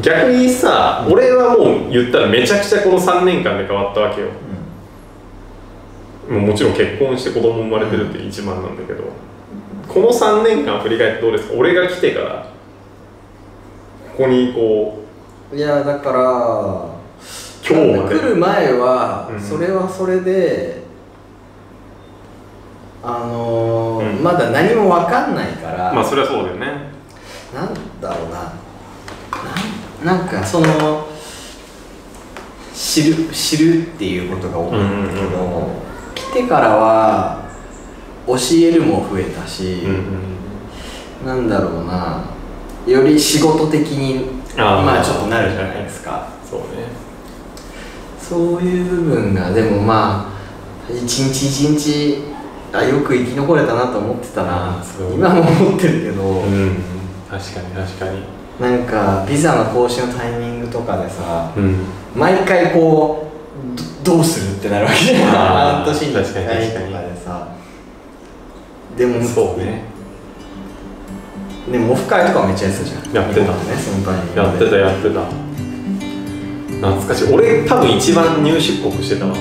逆にさ俺はもう言ったらめちゃくちゃこの3年間で変わったわけよ。もうもちろん結婚して子供生まれてるって一番なんだけど。この3年間振り返ってどうですか？俺が来てから。ここにこいやだから今日まで。来る前はうん。それはそれで、あのーうん。まだ何も分かんないから、うまあそれはそうだよね。なんだろうななんかその知る知るっていうことが多いんだけど、うんうん来てからは教えるも増えたし、うんうんなんだろうなより仕事的にまあちょっとなるじゃないですか。そうね。そういう部分がでもまあ一日一日あよく生き残れたなと思ってたな今も思ってるけど、うん。確かに確かになんかビザの更新のタイミングとかでさうん。毎回こうどどうするってなるわけじゃん。あー半年に1確かに回確かにとかでさ。でもそうね。でもオフ会とかめっちゃやってたじゃん。やってた。ねそのタイミングでやってたやってた。懐かしい。俺多分一番入出国してたわ